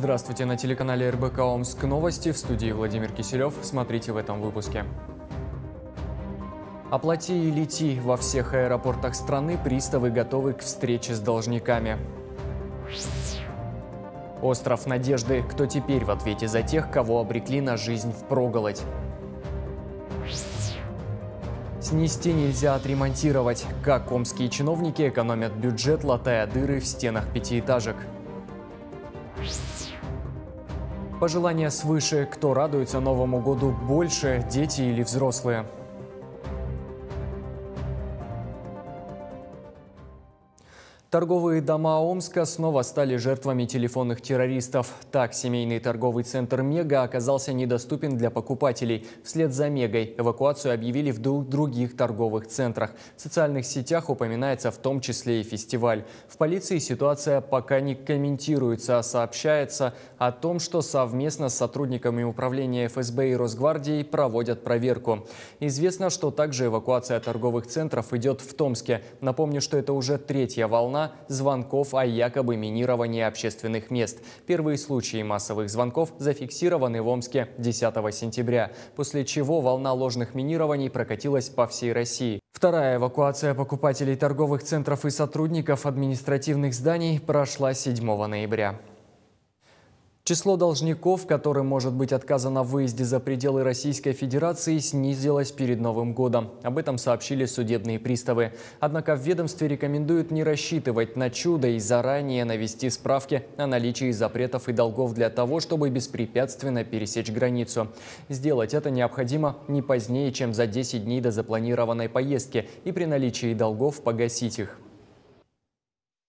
Здравствуйте, на телеканале РБК Омск новости в студии Владимир Киселев. Смотрите в этом выпуске. Оплати и лети. Во всех аэропортах страны приставы готовы к встрече с должниками. Остров надежды. Кто теперь в ответе за тех, кого обрекли на жизнь в проголодь? Снести нельзя отремонтировать. Как омские чиновники экономят бюджет, латая дыры в стенах пятиэтажек. Пожелания свыше. Кто радуется Новому году больше, дети или взрослые? Торговые дома Омска снова стали жертвами телефонных террористов. Так, семейный торговый центр «Мега» оказался недоступен для покупателей. Вслед за «Мегой» эвакуацию объявили в двух других торговых центрах. В социальных сетях упоминается в том числе и фестиваль. В полиции ситуация пока не комментируется, а сообщается о том, что совместно с сотрудниками управления ФСБ и Росгвардии проводят проверку. Известно, что также эвакуация торговых центров идет в Томске. Напомню, что это уже третья волна волна звонков о якобы минировании общественных мест. Первые случаи массовых звонков зафиксированы в Омске 10 сентября, после чего волна ложных минирований прокатилась по всей России. Вторая эвакуация покупателей торговых центров и сотрудников административных зданий прошла 7 ноября. Число должников, которым может быть отказано в выезде за пределы Российской Федерации, снизилось перед Новым годом. Об этом сообщили судебные приставы. Однако в ведомстве рекомендуют не рассчитывать на чудо и заранее навести справки о наличии запретов и долгов для того, чтобы беспрепятственно пересечь границу. Сделать это необходимо не позднее, чем за 10 дней до запланированной поездки и при наличии долгов погасить их.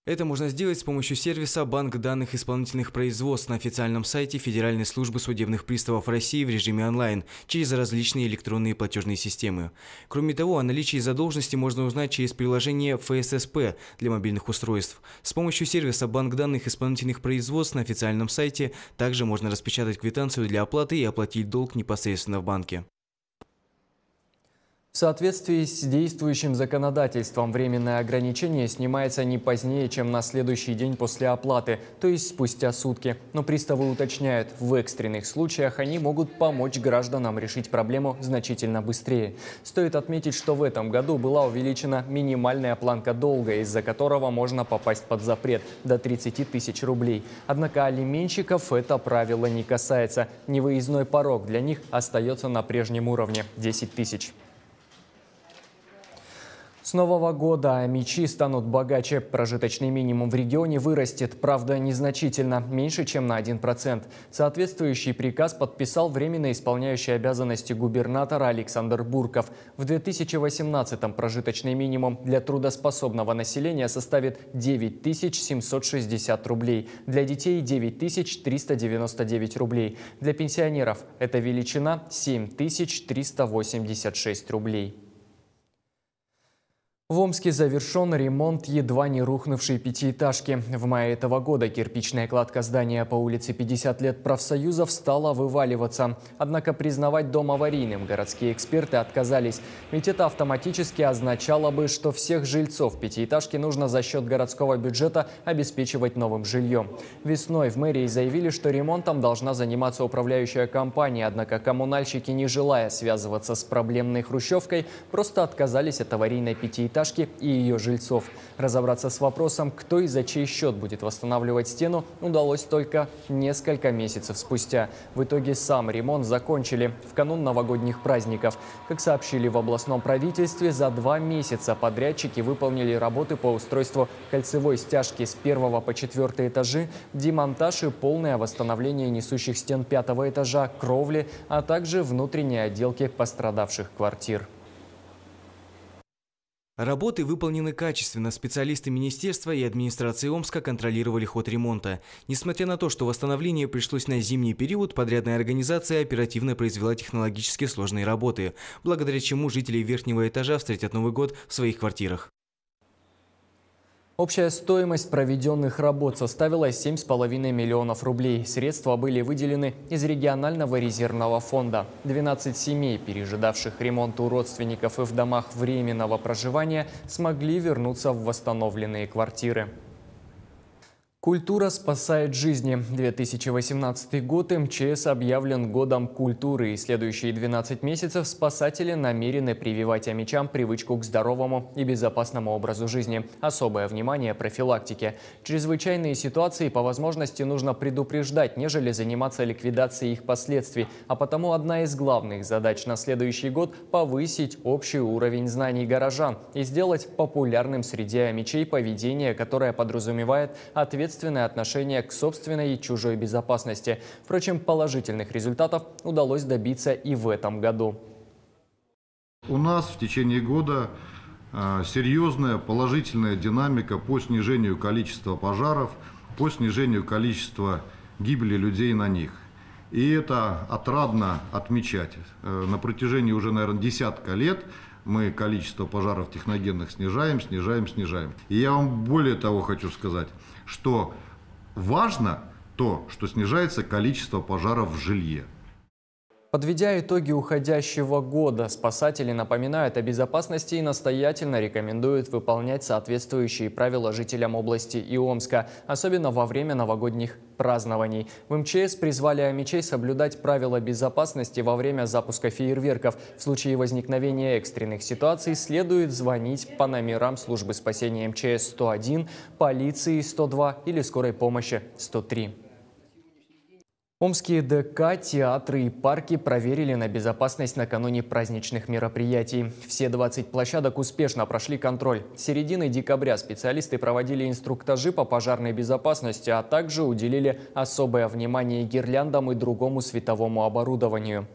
Это можно сделать с помощью сервиса «Банк данных исполнительных производств» на официальном сайте Федеральной службы судебных приставов России в режиме онлайн через различные электронные платежные системы. Кроме того, о наличии задолженности можно узнать через приложение ФССП для мобильных устройств. С помощью сервиса «Банк данных исполнительных производств» на официальном сайте также можно распечатать квитанцию для оплаты и оплатить долг непосредственно в банке. В соответствии с действующим законодательством временное ограничение снимается не позднее, чем на следующий день после оплаты, то есть спустя сутки. Но приставы уточняют, в экстренных случаях они могут помочь гражданам решить проблему значительно быстрее. Стоит отметить, что в этом году была увеличена минимальная планка долга, из-за которого можно попасть под запрет до 30 тысяч рублей. Однако алименщиков это правило не касается. Невыездной порог для них остается на прежнем уровне – 10 тысяч. С нового года мечи станут богаче. Прожиточный минимум в регионе вырастет, правда, незначительно, меньше, чем на 1%. Соответствующий приказ подписал временно исполняющий обязанности губернатора Александр Бурков. В 2018-м прожиточный минимум для трудоспособного населения составит 9 760 рублей, для детей 9 399 рублей, для пенсионеров эта величина 7 386 рублей. В Омске завершен ремонт едва не рухнувшей пятиэтажки. В мае этого года кирпичная кладка здания по улице 50 лет профсоюзов стала вываливаться. Однако признавать дом аварийным городские эксперты отказались. Ведь это автоматически означало бы, что всех жильцов пятиэтажки нужно за счет городского бюджета обеспечивать новым жильем. Весной в мэрии заявили, что ремонтом должна заниматься управляющая компания. Однако коммунальщики, не желая связываться с проблемной хрущевкой, просто отказались от аварийной пятиэтажки многоэтажки и ее жильцов. Разобраться с вопросом, кто и за чей счет будет восстанавливать стену, удалось только несколько месяцев спустя. В итоге сам ремонт закончили в канун новогодних праздников. Как сообщили в областном правительстве, за два месяца подрядчики выполнили работы по устройству кольцевой стяжки с первого по четвертый этажи, демонтаж и полное восстановление несущих стен пятого этажа, кровли, а также внутренней отделки пострадавших квартир. Работы выполнены качественно. Специалисты министерства и администрации Омска контролировали ход ремонта. Несмотря на то, что восстановление пришлось на зимний период, подрядная организация оперативно произвела технологически сложные работы, благодаря чему жители верхнего этажа встретят Новый год в своих квартирах. Общая стоимость проведенных работ составила 7,5 миллионов рублей. Средства были выделены из регионального резервного фонда. 12 семей, пережидавших ремонт у родственников и в домах временного проживания, смогли вернуться в восстановленные квартиры. Культура спасает жизни. 2018 год МЧС объявлен годом культуры, и следующие 12 месяцев спасатели намерены прививать амичам привычку к здоровому и безопасному образу жизни. Особое внимание профилактике. Чрезвычайные ситуации по возможности нужно предупреждать, нежели заниматься ликвидацией их последствий. А потому одна из главных задач на следующий год – повысить общий уровень знаний горожан и сделать популярным среди амичей поведение, которое подразумевает ответственность ответственное отношение к собственной и чужой безопасности. Впрочем, положительных результатов удалось добиться и в этом году. У нас в течение года а, серьезная положительная динамика по снижению количества пожаров, по снижению количества гибели людей на них. И это отрадно отмечать. Э, на протяжении уже, наверное, десятка лет мы количество пожаров техногенных снижаем, снижаем, снижаем. И я вам более того хочу сказать, что важно то, что снижается количество пожаров в жилье. Подведя итоги уходящего года, спасатели напоминают о безопасности и настоятельно рекомендуют выполнять соответствующие правила жителям области и Омска, особенно во время новогодних празднований. В МЧС призвали амичей соблюдать правила безопасности во время запуска фейерверков. В случае возникновения экстренных ситуаций следует звонить по номерам службы спасения МЧС 101, полиции 102 или скорой помощи 103. Омские ДК, театры и парки проверили на безопасность накануне праздничных мероприятий. Все 20 площадок успешно прошли контроль. С середины декабря специалисты проводили инструктажи по пожарной безопасности, а также уделили особое внимание гирляндам и другому световому оборудованию.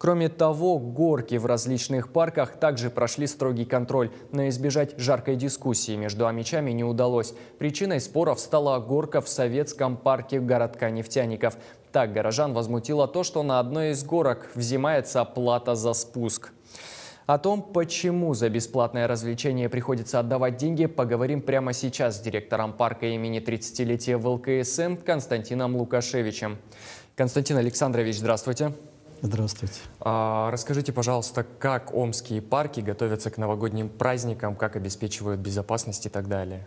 Кроме того, горки в различных парках также прошли строгий контроль, но избежать жаркой дискуссии между амичами не удалось. Причиной споров стала горка в советском парке городка нефтяников. Так горожан возмутило то, что на одной из горок взимается плата за спуск. О том, почему за бесплатное развлечение приходится отдавать деньги, поговорим прямо сейчас с директором парка имени 30-летия ВЛКСМ Константином Лукашевичем. Константин Александрович, здравствуйте. Здравствуйте. А, расскажите, пожалуйста, как омские парки готовятся к новогодним праздникам, как обеспечивают безопасность и так далее?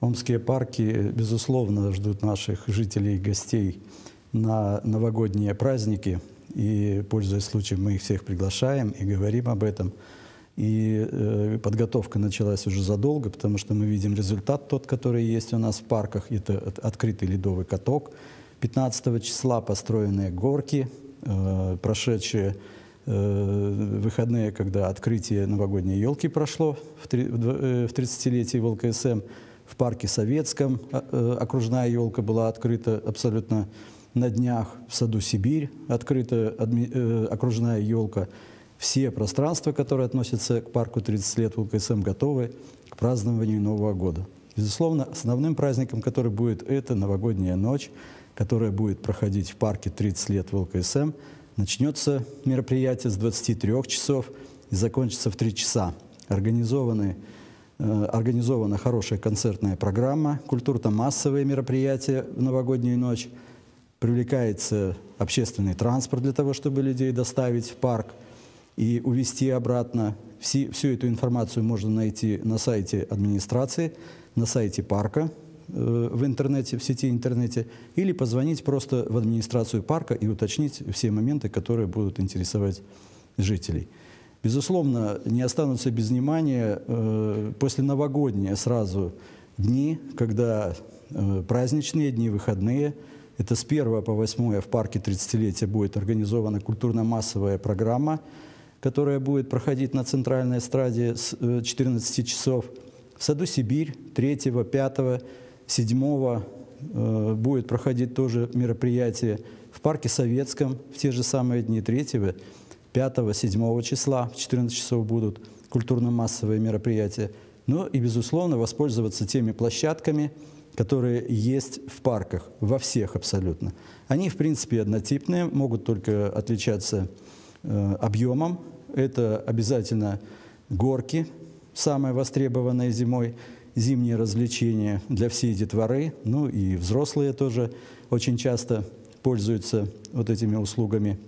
Омские парки, безусловно, ждут наших жителей и гостей на новогодние праздники. И, пользуясь случаем, мы их всех приглашаем и говорим об этом. И э, подготовка началась уже задолго, потому что мы видим результат тот, который есть у нас в парках. Это открытый ледовый каток. 15 числа построенные горки – Э, прошедшие э, выходные, когда открытие новогодней елки прошло в 30-летие э, ВЛКСМ, в парке Советском окружная елка была открыта абсолютно на днях, в саду Сибирь открыта окружная елка. Все пространства, которые относятся к парку 30 лет ВЛКСМ, готовы к празднованию Нового года. Безусловно, основным праздником, который будет, это новогодняя ночь, которая будет проходить в парке 30 лет в ЛКСМ. Начнется мероприятие с 23 часов и закончится в 3 часа. Организованы, э, организована хорошая концертная программа, культурно-массовые мероприятия в новогоднюю ночь. Привлекается общественный транспорт для того, чтобы людей доставить в парк и увезти обратно. Все, всю эту информацию можно найти на сайте администрации, на сайте парка, в интернете, в сети интернете, или позвонить просто в администрацию парка и уточнить все моменты, которые будут интересовать жителей. Безусловно, не останутся без внимания э, после новогодние сразу дни, когда э, праздничные дни, выходные. Это с 1 по 8 в парке 30-летия будет организована культурно-массовая программа, которая будет проходить на центральной эстраде с 14 часов. В саду Сибирь 3, 5 7 э, будет проходить тоже мероприятие в парке Советском в те же самые дни 3, 5, 7 числа, в 14 часов будут культурно-массовые мероприятия. Ну и, безусловно, воспользоваться теми площадками, которые есть в парках, во всех абсолютно. Они, в принципе, однотипные, могут только отличаться э, объемом. Это обязательно горки, самые востребованные зимой – зимние развлечения для всей детворы, ну и взрослые тоже очень часто пользуются вот этими услугами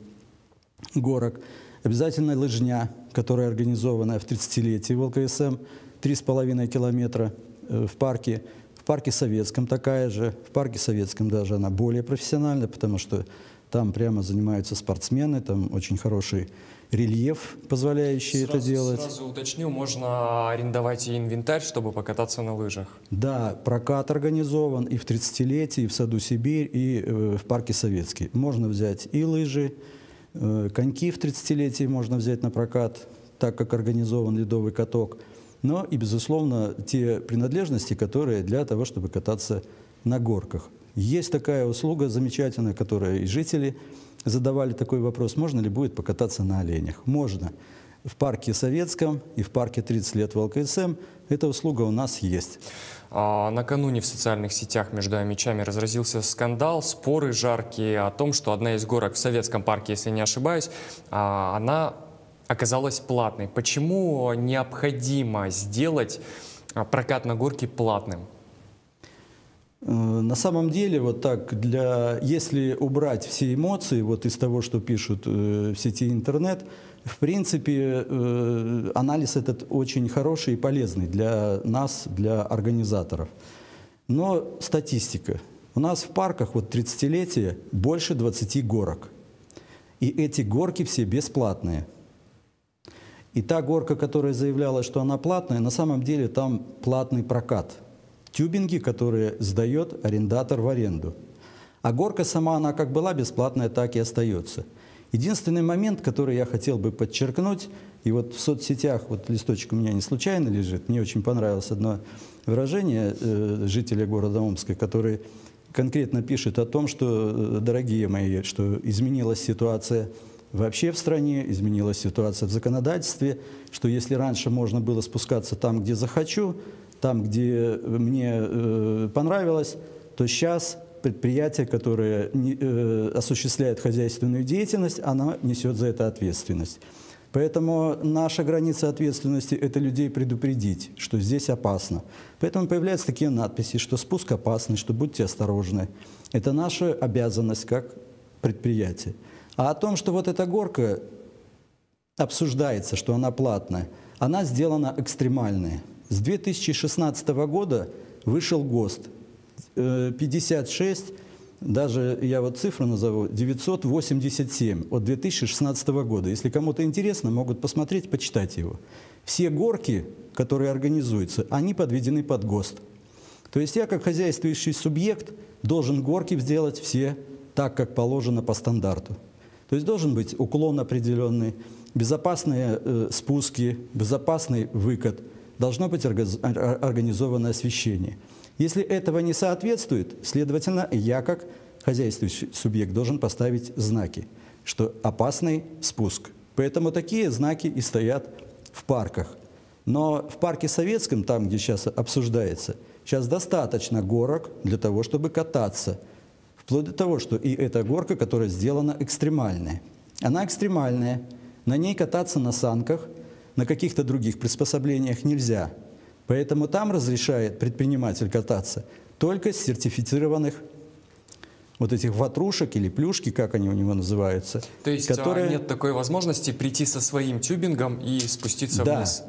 горок. Обязательно лыжня, которая организована в 30-летие ВЛКСМ, 3,5 километра э, в парке. В парке Советском такая же. В парке Советском даже она более профессиональная, потому что там прямо занимаются спортсмены, там очень хороший рельеф, позволяющий сразу, это делать. Сразу уточню, можно арендовать и инвентарь, чтобы покататься на лыжах. Да, прокат организован и в 30-летии, и в саду Сибирь, и э, в парке Советский. Можно взять и лыжи, э, коньки в 30-летии можно взять на прокат, так как организован ледовый каток. Но и, безусловно, те принадлежности, которые для того, чтобы кататься на горках. Есть такая услуга замечательная, которая и жители задавали такой вопрос, можно ли будет покататься на оленях. Можно. В парке Советском и в парке 30 лет в ЛКСМ эта услуга у нас есть. А, накануне в социальных сетях между мечами разразился скандал, споры жаркие о том, что одна из горок в Советском парке, если не ошибаюсь, а, она оказалась платной. Почему необходимо сделать а, прокат на горке платным? Э, на самом деле, вот так, для, если убрать все эмоции вот из того, что пишут э, в сети интернет, в принципе, э, анализ этот очень хороший и полезный для нас, для организаторов. Но статистика. У нас в парках вот 30-летие больше 20 горок. И эти горки все бесплатные. И та горка, которая заявляла, что она платная, на самом деле там платный прокат – тюбинги, которые сдает арендатор в аренду. А горка сама, она как была бесплатная, так и остается. Единственный момент, который я хотел бы подчеркнуть, и вот в соцсетях, вот листочек у меня не случайно лежит, мне очень понравилось одно выражение э, жителя города Омска, который конкретно пишет о том, что, э, дорогие мои, что изменилась ситуация вообще в стране, изменилась ситуация в законодательстве, что если раньше можно было спускаться там, где захочу, там, где мне э, понравилось, то сейчас предприятие, которое э, осуществляет хозяйственную деятельность, оно несет за это ответственность. Поэтому наша граница ответственности – это людей предупредить, что здесь опасно. Поэтому появляются такие надписи, что спуск опасный, что будьте осторожны. Это наша обязанность как предприятие. А о том, что вот эта горка обсуждается, что она платная, она сделана экстремальная. С 2016 года вышел ГОСТ 56, э, даже я вот цифру назову, 987 от 2016 года. Если кому-то интересно, могут посмотреть, почитать его. Все горки, которые организуются, они подведены под ГОСТ. То есть я, как хозяйствующий субъект, должен горки сделать все так, как положено по стандарту. То есть должен быть уклон определенный, безопасные э, спуски, безопасный выкат – должно быть организовано освещение. Если этого не соответствует, следовательно, я как хозяйствующий субъект должен поставить знаки, что опасный спуск. Поэтому такие знаки и стоят в парках. Но в парке Советском, там, где сейчас обсуждается, сейчас достаточно горок для того, чтобы кататься. Вплоть до того, что и эта горка, которая сделана экстремальная. Она экстремальная, на ней кататься на санках – на каких-то других приспособлениях нельзя. Поэтому там разрешает предприниматель кататься только с сертифицированных вот этих ватрушек или плюшки, как они у него называются. То есть а, которые... нет такой возможности прийти со своим тюбингом и спуститься да, вниз?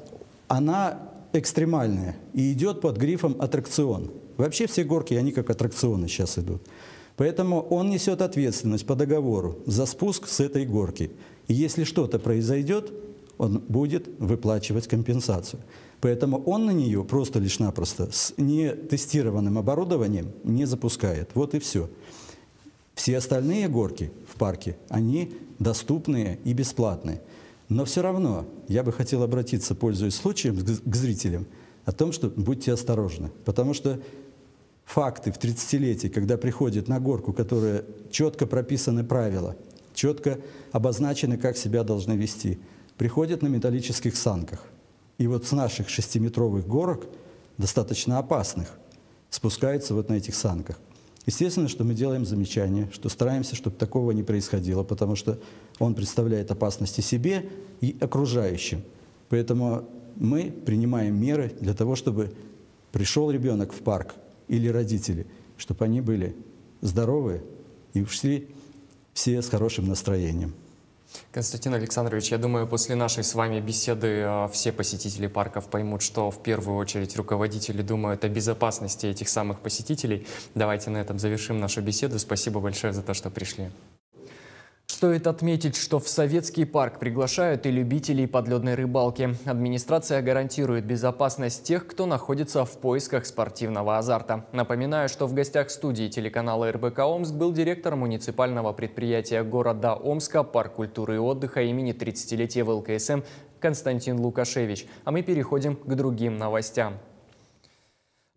она экстремальная и идет под грифом аттракцион. Вообще все горки, они как аттракционы сейчас идут. Поэтому он несет ответственность по договору за спуск с этой горки. И если что-то произойдет, он будет выплачивать компенсацию. Поэтому он на нее просто лишь-напросто с нетестированным оборудованием не запускает. Вот и все. Все остальные горки в парке, они доступные и бесплатные. Но все равно я бы хотел обратиться, пользуясь случаем, к зрителям, о том, что будьте осторожны. Потому что факты в 30-летии, когда приходят на горку, которая четко прописаны правила, четко обозначены, как себя должны вести – приходят на металлических санках. И вот с наших шестиметровых горок, достаточно опасных, спускаются вот на этих санках. Естественно, что мы делаем замечание, что стараемся, чтобы такого не происходило, потому что он представляет опасности себе и окружающим. Поэтому мы принимаем меры для того, чтобы пришел ребенок в парк или родители, чтобы они были здоровы и ушли все с хорошим настроением. Константин Александрович, я думаю, после нашей с вами беседы а, все посетители парков поймут, что в первую очередь руководители думают о безопасности этих самых посетителей. Давайте на этом завершим нашу беседу. Спасибо большое за то, что пришли. Стоит отметить, что в Советский парк приглашают и любителей подледной рыбалки. Администрация гарантирует безопасность тех, кто находится в поисках спортивного азарта. Напоминаю, что в гостях студии телеканала РБК Омск был директор муниципального предприятия города Омска «Парк культуры и отдыха» имени 30-летия ВЛКСМ Константин Лукашевич. А мы переходим к другим новостям.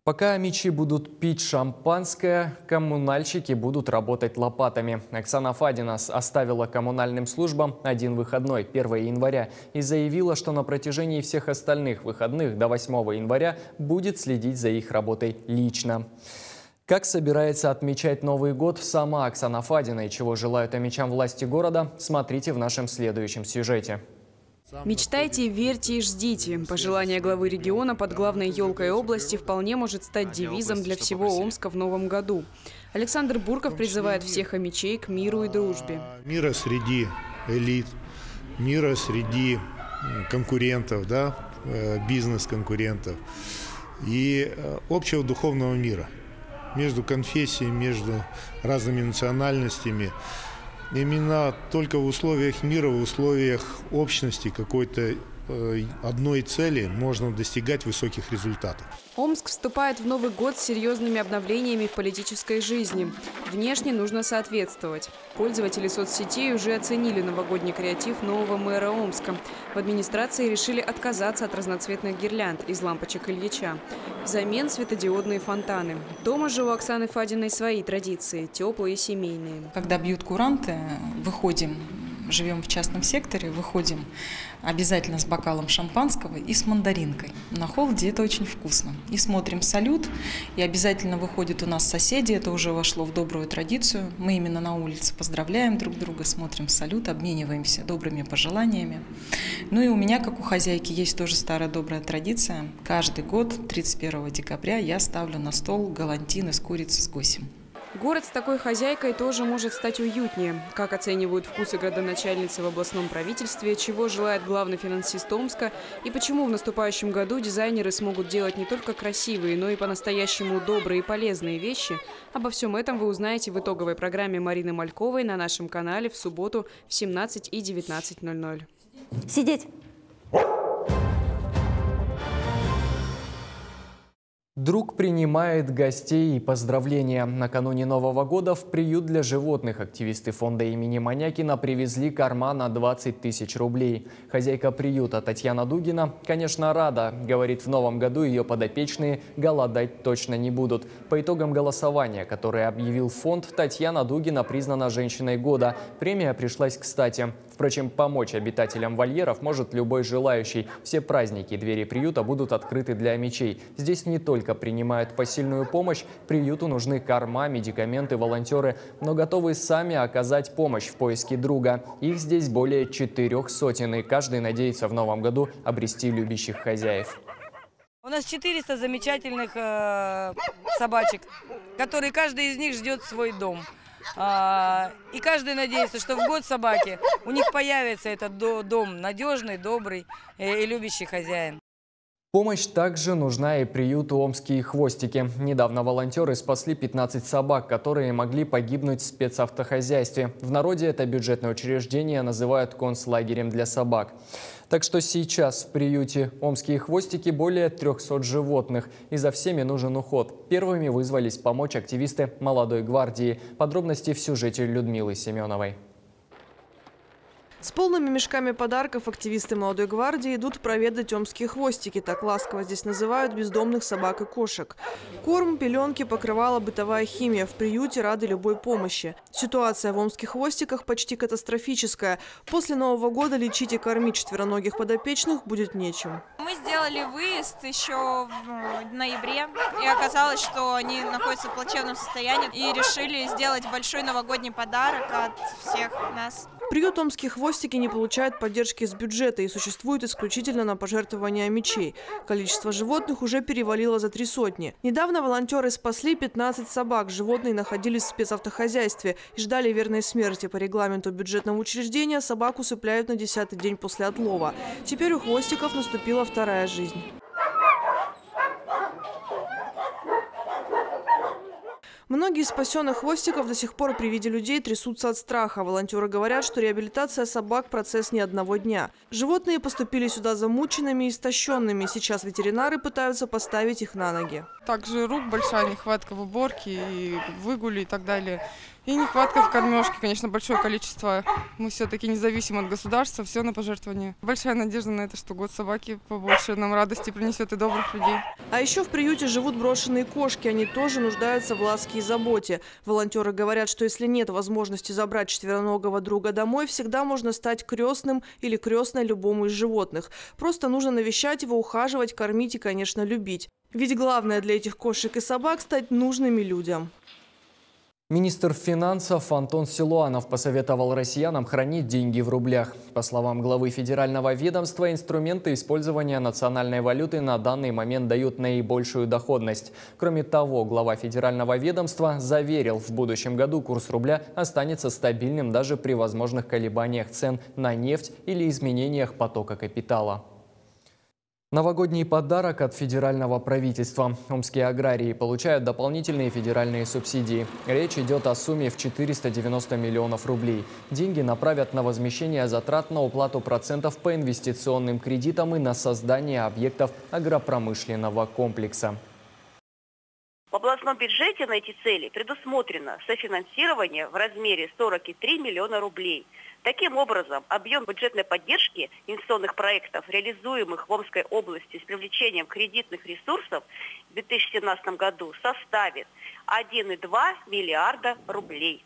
Пока мечи будут пить шампанское, коммунальщики будут работать лопатами. Оксана Фадина оставила коммунальным службам один выходной, 1 января, и заявила, что на протяжении всех остальных выходных до 8 января будет следить за их работой лично. Как собирается отмечать Новый год сама Оксана Фадина и чего желают амичам власти города, смотрите в нашем следующем сюжете. Мечтайте, верьте и ждите. Пожелание главы региона под главной елкой области вполне может стать девизом для всего Омска в новом году. Александр Бурков призывает всех омичей к миру и дружбе. Мира среди элит, мира среди конкурентов, да, э, бизнес-конкурентов и э, общего духовного мира между конфессиями, между разными национальностями. Именно только в условиях мира, в условиях общности какой-то одной цели можно достигать высоких результатов. Омск вступает в Новый год с серьезными обновлениями в политической жизни. Внешне нужно соответствовать. Пользователи соцсетей уже оценили новогодний креатив нового мэра Омска. В администрации решили отказаться от разноцветных гирлянд из лампочек Ильича. Взамен светодиодные фонтаны. Дома же у Оксаны Фадиной свои традиции, теплые и семейные. Когда бьют куранты, выходим живем в частном секторе, выходим обязательно с бокалом шампанского и с мандаринкой. На холоде это очень вкусно. И смотрим салют, и обязательно выходят у нас соседи, это уже вошло в добрую традицию. Мы именно на улице поздравляем друг друга, смотрим салют, обмениваемся добрыми пожеланиями. Ну и у меня, как у хозяйки, есть тоже старая добрая традиция. Каждый год, 31 декабря, я ставлю на стол галантин из курицы с гусем. Город с такой хозяйкой тоже может стать уютнее. Как оценивают вкусы градоначальницы в областном правительстве, чего желает главный финансист Омска и почему в наступающем году дизайнеры смогут делать не только красивые, но и по-настоящему добрые и полезные вещи. Обо всем этом вы узнаете в итоговой программе Марины Мальковой на нашем канале в субботу в 17 и 19.00. Сидеть! Друг принимает гостей и поздравления. Накануне Нового года в приют для животных активисты фонда имени Манякина привезли корма на 20 тысяч рублей. Хозяйка приюта Татьяна Дугина, конечно, рада. Говорит, в новом году ее подопечные голодать точно не будут. По итогам голосования, которое объявил фонд, Татьяна Дугина признана женщиной года. Премия пришлась кстати. Впрочем, помочь обитателям вольеров может любой желающий. Все праздники двери приюта будут открыты для мечей. Здесь не только принимают посильную помощь, приюту нужны корма, медикаменты, волонтеры, но готовы сами оказать помощь в поиске друга. Их здесь более четырех сотен, и каждый надеется в новом году обрести любящих хозяев. У нас 400 замечательных э, собачек, которые каждый из них ждет свой дом. А, и каждый надеется, что в год собаки у них появится этот дом надежный, добрый и любящий хозяин. Помощь также нужна и приюту «Омские хвостики». Недавно волонтеры спасли 15 собак, которые могли погибнуть в спецавтохозяйстве. В народе это бюджетное учреждение называют концлагерем для собак. Так что сейчас в приюте «Омские хвостики» более 300 животных, и за всеми нужен уход. Первыми вызвались помочь активисты «Молодой гвардии». Подробности в сюжете Людмилы Семеновой. С полными мешками подарков активисты молодой гвардии идут проведать омские хвостики, так ласково здесь называют бездомных собак и кошек. Корм, пеленки, покрывала, бытовая химия. В приюте рады любой помощи. Ситуация в омских хвостиках почти катастрофическая. После Нового года лечить и кормить четвероногих подопечных будет нечем. Мы сделали выезд еще в ноябре, и оказалось, что они находятся в плачевном состоянии, и решили сделать большой новогодний подарок от всех нас. Приют «Омские хвостики» не получает поддержки из бюджета и существует исключительно на пожертвования мечей. Количество животных уже перевалило за три сотни. Недавно волонтеры спасли 15 собак. Животные находились в спецавтохозяйстве и ждали верной смерти. По регламенту бюджетного учреждения собаку усыпляют на десятый день после отлова. Теперь у хвостиков наступила вторая жизнь. Многие спасенных хвостиков до сих пор при виде людей трясутся от страха. Волонтеры говорят, что реабилитация собак – процесс не одного дня. Животные поступили сюда замученными и истощенными. Сейчас ветеринары пытаются поставить их на ноги. Также рук большая нехватка в уборке, и выгули и так далее. И нехватка в кормежке, конечно, большое количество. Мы все-таки независим от государства, все на пожертвование. Большая надежда на это, что год собаки побольше нам радости принесет и добрых людей. А еще в приюте живут брошенные кошки. Они тоже нуждаются в ласке и заботе. Волонтеры говорят, что если нет возможности забрать четвероногого друга домой, всегда можно стать крестным или крестной любому из животных. Просто нужно навещать его, ухаживать, кормить и, конечно, любить. Ведь главное для этих кошек и собак – стать нужными людям. Министр финансов Антон Силуанов посоветовал россиянам хранить деньги в рублях. По словам главы федерального ведомства, инструменты использования национальной валюты на данный момент дают наибольшую доходность. Кроме того, глава федерального ведомства заверил, в будущем году курс рубля останется стабильным даже при возможных колебаниях цен на нефть или изменениях потока капитала. Новогодний подарок от федерального правительства. Омские аграрии получают дополнительные федеральные субсидии. Речь идет о сумме в 490 миллионов рублей. Деньги направят на возмещение затрат на уплату процентов по инвестиционным кредитам и на создание объектов агропромышленного комплекса. В областном бюджете на эти цели предусмотрено софинансирование в размере 43 миллиона рублей – Таким образом, объем бюджетной поддержки инвестиционных проектов, реализуемых в Омской области с привлечением кредитных ресурсов в 2017 году составит 1,2 миллиарда рублей.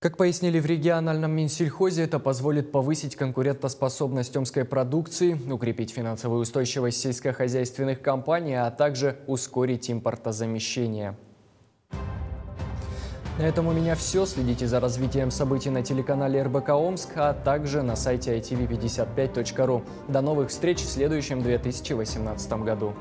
Как пояснили в региональном Минсельхозе, это позволит повысить конкурентоспособность омской продукции, укрепить финансовую устойчивость сельскохозяйственных компаний, а также ускорить импортозамещение. На этом у меня все. Следите за развитием событий на телеканале РБК Омск, а также на сайте itv55.ru. До новых встреч в следующем 2018 году.